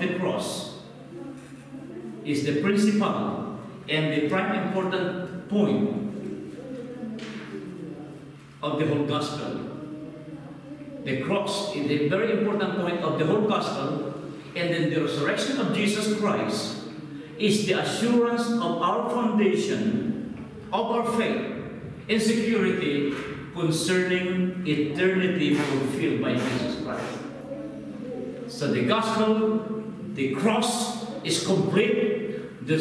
the cross is the principal and the prime important point of the whole gospel. The cross is the very important point of the whole gospel, and then the resurrection of Jesus Christ is the assurance of our foundation, of our faith, and security concerning eternity fulfilled by Jesus Christ. So the gospel, the cross is complete. The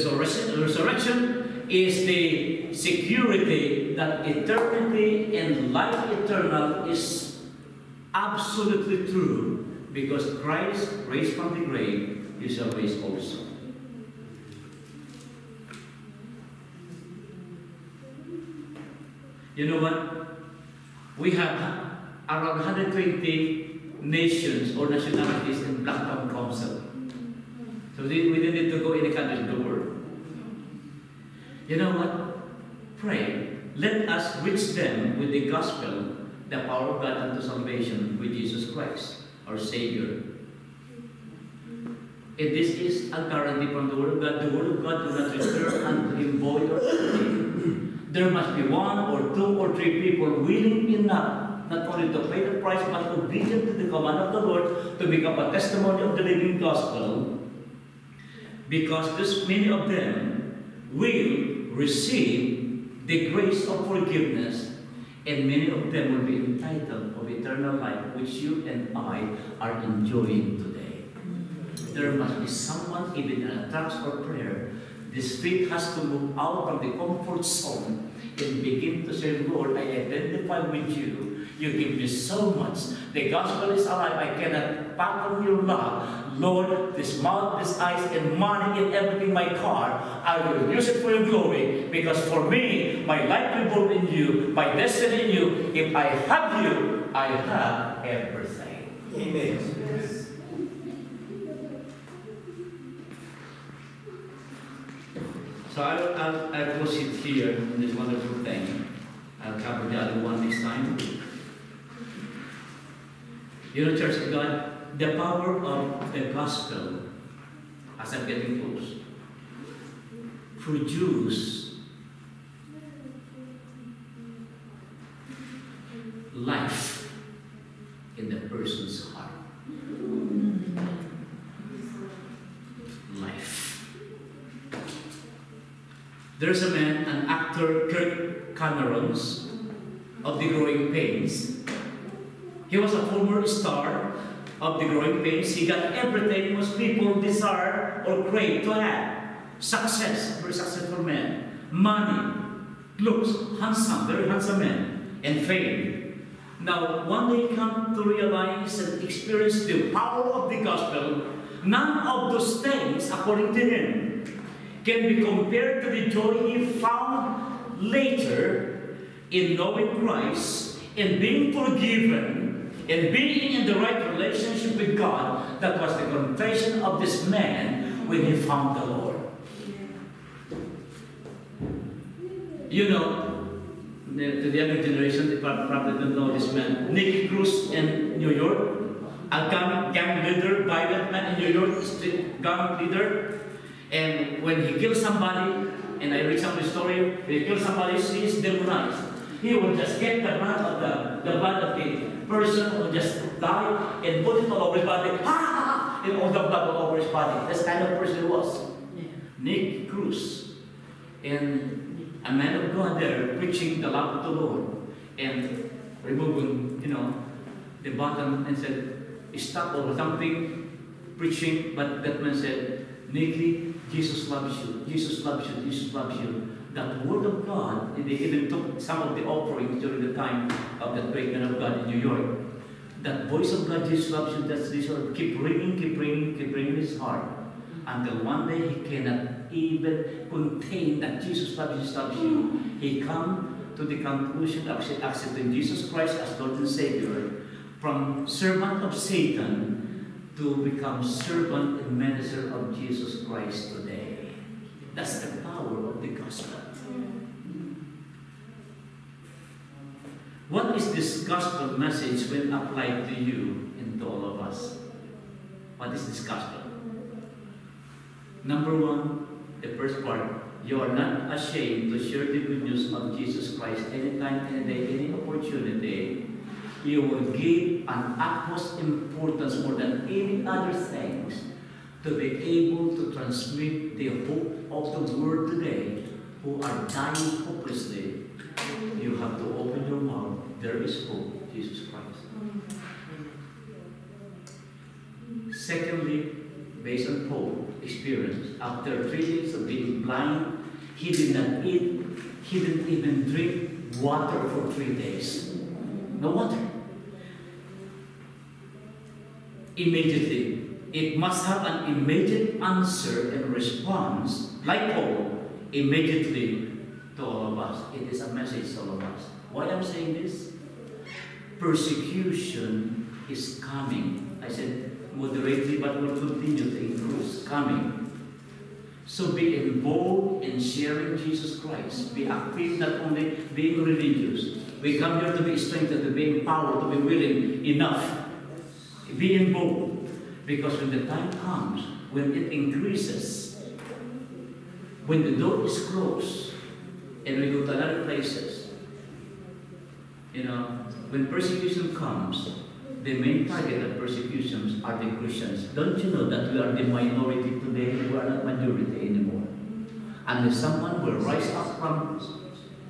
resurrection is the security that eternity and life eternal is absolutely true because Christ raised from the grave, you shall raise also. You know what? We have around 120 nations or nationalities in Blacktown Council. So we didn't need to go any country in the world. You know what? Pray. Let us reach them with the gospel, the power of God unto salvation with Jesus Christ, our Savior. And this is a guarantee from the Word of God. The Word of God will not return unto him void or empty. There must be one or two or three people willing enough not only to pay the price but obedient to the command of the Lord to become a testimony of the living gospel because this many of them will receive the grace of forgiveness and many of them will be entitled of eternal life which you and I are enjoying today. There must be someone even in a trance or prayer this faith has to move out of the comfort zone and begin to say, Lord, I identify with you. You give me so much. The gospel is alive. I cannot fathom your love. Lord, this mouth, this eyes, and money and everything, my car, I will use it for your glory. Because for me, my life will in you, my destiny in you. If I have you, I have everything. Amen. So I'll, I'll, I'll close it here in this wonderful thing. I'll cover the other one this time. You know, Church of God, the power of the gospel, as I'm getting close, produce life in the person's heart. Life. There's a man, an actor, Kirk Camerons, of the Growing Pains. He was a former star of the Growing Pains. He got everything most people desire or crave to have. Success, very successful man. Money, looks, handsome, very handsome man, and fame. Now, one day come to realize and experience the power of the gospel, none of those things, according to him, can be compared to the joy he found later in knowing Christ and being forgiven and being in the right relationship with God. That was the confession of this man when he found the Lord. You know, to the younger generation, they probably don't know this man. Nick Cruz in New York, a gang, gang leader, violent man in New York, gang leader. And when he kills somebody, and I read some the story, he kills somebody, he is demonized. He will just get the blood of the, the blood of the person will just die and put it all over his body. Ha! And all the blood all over his body. That's kind of person he was. Yeah. Nick Cruz. And a man of God there preaching the love of the Lord and removing, you know, the bottom and said, stop or something preaching, but that man said, Nicky, Jesus loves you. Jesus loves you. Jesus loves you. That word of God, they even took some of the offerings during the time of the great man of God in New York. That voice of God, Jesus loves you, that's this word, keep ringing, keep ringing, keep ringing his heart. Until one day he cannot even contain that Jesus loves you, loves you. He come to the conclusion of accepting Jesus Christ as Lord and Savior from servant of Satan to become servant and minister of Jesus Christ today. That's the the What is this gospel message when applied to you and to all of us? What is this gospel? Number one, the first part, you are not ashamed to share the good news of Jesus Christ anytime, any day, any opportunity. You will give an utmost importance more than any other things to be able to transmit the hope of the world today who are dying hopelessly. You have to open your mouth. There is hope, Jesus Christ. Secondly, based on Paul's experience, after three days of being blind, he did not eat, he didn't even drink water for three days. No water. Immediately, it must have an immediate answer and response, like Paul, immediately to all of us. It is a message to all of us. Why I'm saying this? Persecution is coming. I said moderately, but will continue to increase, coming. So be involved in sharing Jesus Christ. Be active, not only being religious. We come here to be strengthened, to be empowered, to be willing enough. Be involved. Because when the time comes, when it increases, when the door is closed, and we go to other places, you know, when persecution comes, the main target of persecutions are the Christians. Don't you know that we are the minority today? We are not majority anymore. Unless someone will rise up from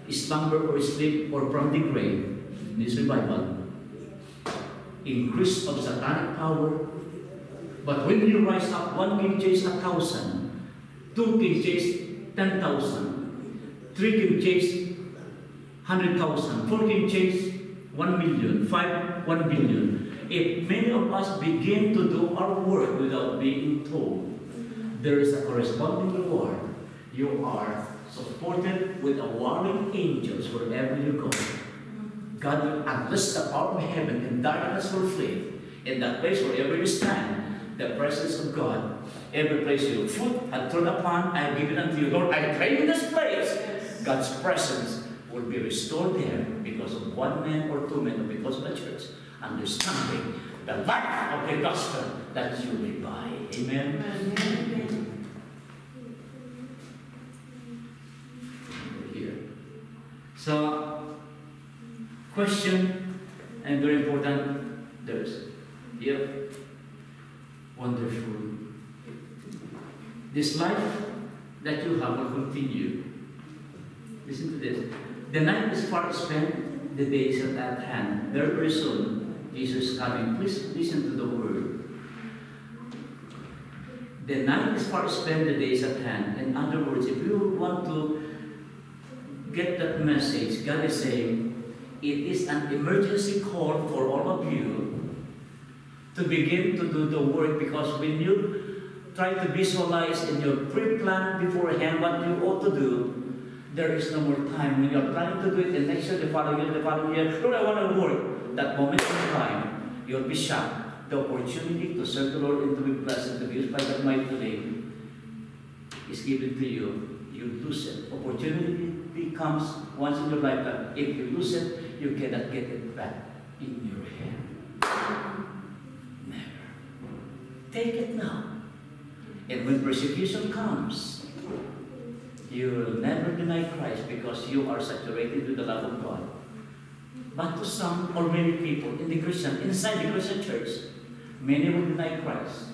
slumber or sleep or from the grave, in this revival, increase of satanic power. But when you rise up, one can chase a thousand, two can chase ten thousand, three can chase hundred thousand, four can chase one million, five, one billion. If many of us begin to do our work without being told, there is a corresponding reward. You are supported with a warring angels wherever you go. God will unleash the power of heaven and darkness will flee. In that place, wherever you stand, the presence of God, every place your foot and turn upon, I give it unto you. Lord, I in this place. God's presence will be restored there because of one man or two men or because of the church understanding the life of the gospel that you live by. Amen. Amen. Here. So, question, and very important, there's here, wonderful. This life that you have will continue. Listen to this. The night is far spent, the days are at hand. Very, very soon, Jesus is coming. Please listen to the word. The night is far spent, the days at hand. In other words, if you want to get that message, God is saying, it is an emergency call for all of you to begin to do the work because when you try to visualize in your pre-plan beforehand what you ought to do, there is no more time. When you're planning to do it the next year, the following year, the following year, Lord, I want to work. That moment in time, you'll be shocked. The opportunity to serve the Lord and to be blessed and to be used by God mightily is given to you. You lose it. Opportunity comes once in your lifetime. If you lose it, you cannot get it back in your hand. Never. Take it now. And when persecution comes, you will never deny Christ because you are saturated with the love of God. But to some or many people in the Christian, inside the Christian church, many will deny Christ.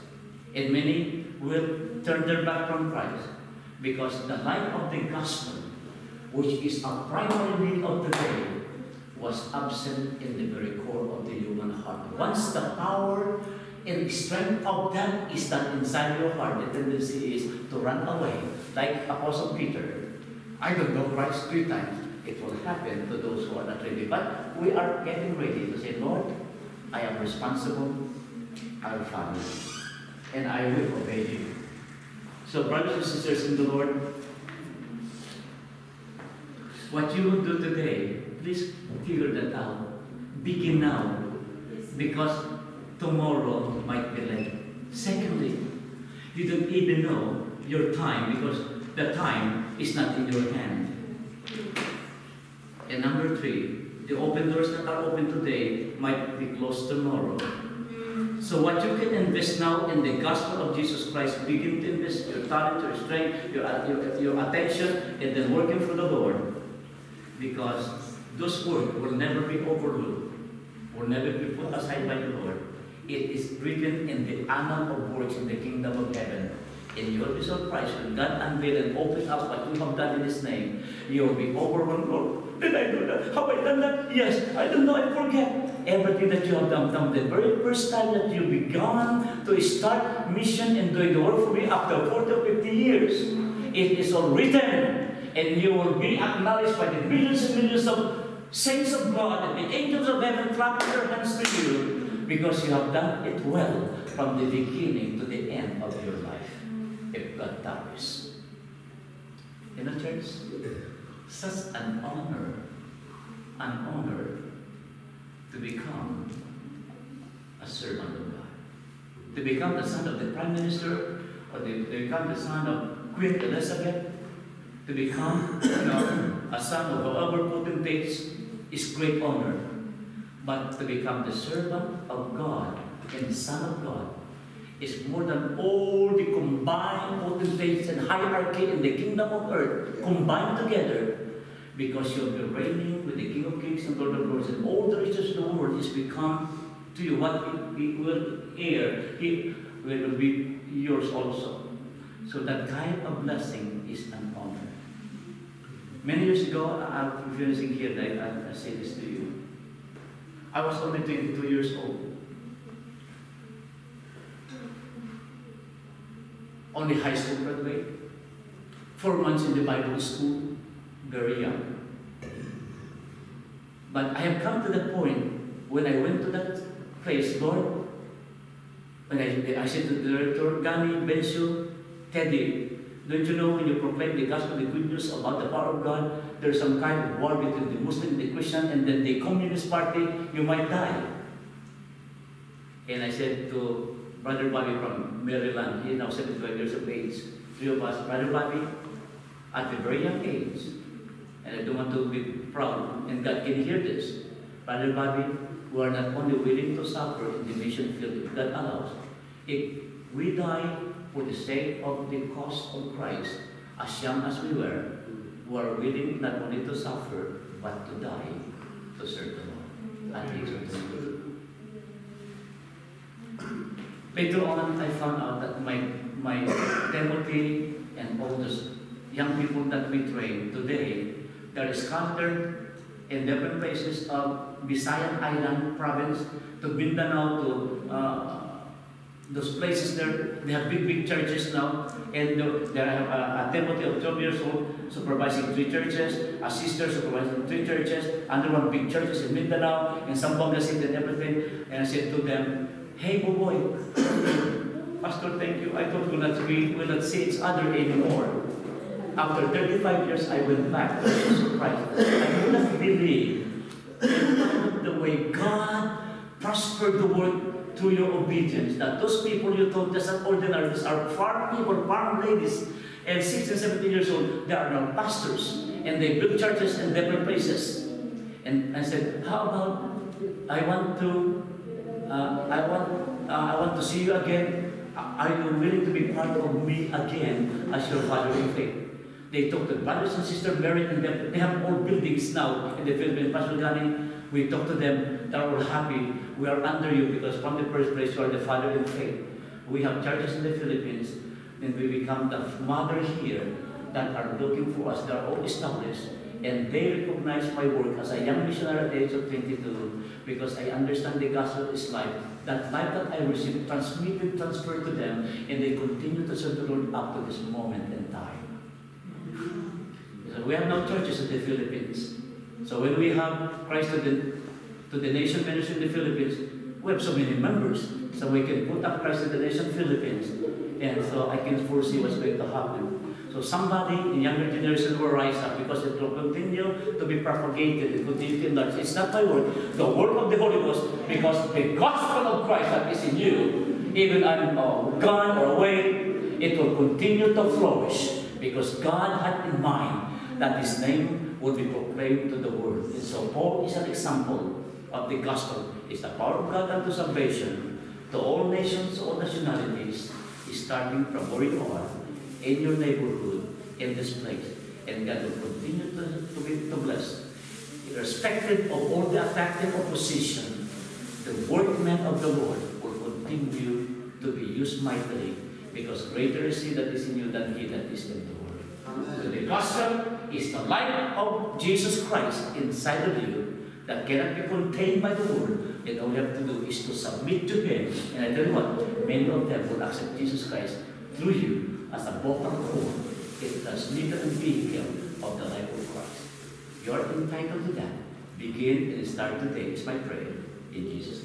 And many will turn their back from Christ. Because the light of the gospel, which is a primary need of the day, was absent in the very core of the human heart. Once the power and the strength of that is that inside your heart, the tendency is to run away. Like Apostle Peter. I don't know Christ three times. It will happen to those who are not ready. But we are getting ready to say, Lord, I am responsible. I will follow you. And I will obey you. So, brothers and sisters in the Lord, what you will do today, please figure that out. Begin now. Because tomorrow Secondly, you don't even know your time because the time is not in your hand. And number three, the open doors that are open today might be closed tomorrow. So what you can invest now in the gospel of Jesus Christ, begin to invest your talent, your strength, your, your, your attention, and then working for the Lord. Because those work will never be overlooked, will never be put aside by the Lord. It is written in the annal of works in the kingdom of heaven. And you will be surprised when God unveil and open up what you have done in His name. You will be overwhelmed. Lord, did I do that? Have I done that? Yes. I don't know. I forget. Everything that you have done from the very first time that you began to start mission and doing the work for me after 40 or 50 years. It is all written. And you will be acknowledged by the millions and millions of saints of God and the angels of heaven clapping their hands to you because you have done it well from the beginning to the end of your life. Mm. If God tarries. You know, church, such an honor, an honor to become a servant of God. To become the son of the Prime Minister or to become the son of Queen Elizabeth. To become you know, a son of whoever potentates is great honor. But to become the servant of God and the Son of God is more than all the combined potentates and hierarchy in the kingdom of earth combined together because you'll be reigning with the King of Kings and Lord of Lords, and all the riches of the world is become to you what it will heir, it will be yours also. So that kind of blessing is an honor. Many years ago, I'm finishing here, I, I say this to you. I was only 22 years old. Only high school graduate. Four months in the Bible school, very young. But I have come to the point when I went to that place, Lord, when I, I said to the director, Gani, Bensu, Teddy, don't you know when you proclaim the gospel, the good news about the power of God, there's some kind of war between the Muslim, the Christian, and then the Communist Party, you might die. And I said to Brother Bobby from Maryland, he's now 75 years of age, three of us, Brother Bobby, at a very young age, and I don't want to be proud, and God can hear this. Brother Bobby, we are not only willing to suffer in the mission field if God allows. If we die for the sake of the cause of Christ, as young as we were, we are willing not only to suffer, but to die to serve the Lord. At least Later on, I found out that my, my Timothy and all those young people that we train today, they're scattered in different places of Visayan Island province to Mindanao to uh, those places there. They have big, big churches now. And there have a, a Timothy of 12 years old supervising three churches, a sister supervising three churches, and there one big churches in Mindanao, in Zamboanga City and everything. And I said to them, Hey, boy, Pastor, thank you. I thought we will not, we will not see each other anymore. After 35 years, I went back Jesus Christ. I could not believe the way God prospered the work through your obedience. That those people you thought just ordinary, are farm people, farm ladies, and 16, 17 years old, they are now pastors, and they build churches in different places. And I said, how about I want to uh, I want uh, I want to see you again. Are you willing to be part of me again as your father in faith? They talked to brothers and sisters married and. They have all buildings now in the Philippines. Pastor Gani, we talked to them. They're all happy. We are under you because from the first place you are the father in faith. We have churches in the Philippines. Then we become the mother here that are looking for us. They are all established. And they recognize my work as a young missionary at the age of 22 because I understand the gospel is life. That life that I received, transmitted, transferred to them, and they continue to serve the Lord up to this moment in time. So we have no churches in the Philippines. So when we have Christ the, to the nation ministry in the Philippines, we have so many members. So we can put up Christ to the nation Philippines. And so I can foresee what's going to happen. So somebody in younger generation will rise up because it will continue to be propagated, it will continue to enlarge. It's not my word, the word of the Holy Ghost, because the gospel of Christ that is in you, even I'm uh, gone or away, it will continue to flourish because God had in mind that His name would be proclaimed to the world. And so Paul is an example of the gospel. is the power of God unto salvation to all nations, all nationalities, starting from where you are, in your neighborhood, in this place. And God will continue to, to, be, to bless. Irrespective of all the attacking opposition, the workmen of the Lord will continue to be used mightily because greater is He that is in you than He that is in the world. So the gospel is the light of Jesus Christ inside of you that cannot be contained by the world. And all you have to do is to submit to Him. And I tell you what, many of them will accept Jesus Christ through you as a vocal cord, a transmitter and vehicle of the life of Christ. You are entitled to that. Begin and start today. It's my prayer. In Jesus' name.